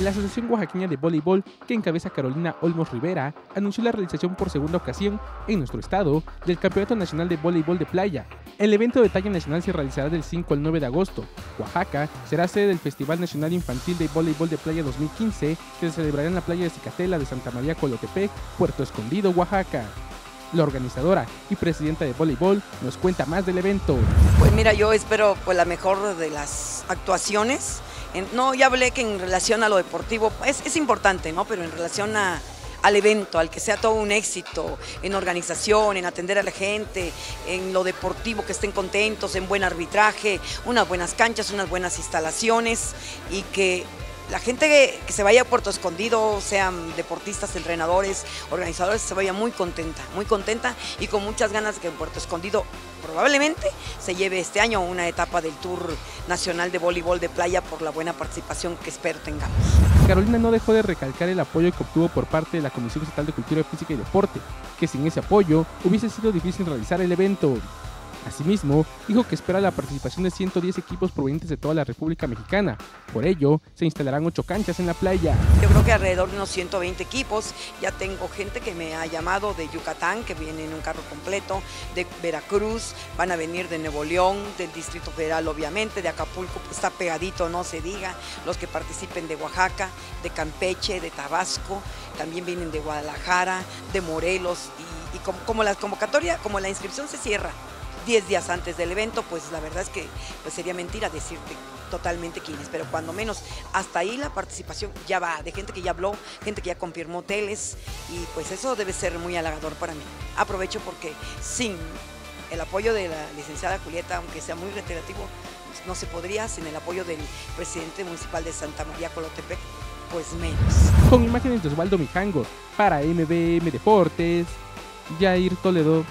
La Asociación Oaxaqueña de Voleibol, que encabeza Carolina Olmos Rivera, anunció la realización por segunda ocasión en nuestro estado del Campeonato Nacional de Voleibol de Playa. El evento de talla nacional se realizará del 5 al 9 de agosto. Oaxaca será sede del Festival Nacional Infantil de Voleibol de Playa 2015, que se celebrará en la playa de Cicatela de Santa María Colotepec, Puerto Escondido, Oaxaca. La organizadora y presidenta de voleibol nos cuenta más del evento. Pues mira, yo espero pues, la mejor de las actuaciones no, ya hablé que en relación a lo deportivo es, importante, ¿no? Pero en relación al evento, al que sea todo un éxito, en organización, en atender a la gente, en lo deportivo, que estén contentos, en buen arbitraje, unas buenas canchas, unas buenas instalaciones y que la gente que, se vaya a Puerto Escondido, sean deportistas, entrenadores, organizadores, se vaya muy contenta, muy contenta y con muchas ganas de que en Puerto Escondido probablemente se lleve este año una etapa del Tour Nacional de Voleibol de Playa por la buena participación que espero tengamos. Carolina no dejó de recalcar el apoyo que obtuvo por parte de la Comisión Estatal de Cultura Física y Deporte, que sin ese apoyo hubiese sido difícil realizar el evento. Asimismo, dijo que espera la participación de 110 equipos provenientes de toda la República Mexicana. Por ello, se instalarán 8 canchas en la playa. Yo creo que alrededor de unos 120 equipos. Ya tengo gente que me ha llamado de Yucatán, que viene en un carro completo, de Veracruz, van a venir de Nuevo León, del Distrito Federal obviamente, de Acapulco, está pegadito, no se diga, los que participen de Oaxaca, de Campeche, de Tabasco, también vienen de Guadalajara, de Morelos y, como la convocatoria, como la inscripción se cierra 10 días antes del evento, pues la verdad es que pues sería mentira decirte totalmente quiénes, pero cuando menos hasta ahí la participación ya va, de gente que ya habló, gente que ya confirmó hoteles y pues eso debe ser muy halagador para mí. Aprovecho porque sin el apoyo de la licenciada Julieta, aunque sea muy reiterativo, no se podría, sin el apoyo del presidente municipal de Santa María Colotepec, pues menos. Con imágenes de Osvaldo Mijango, para MBM Deportes, Jair Toledo.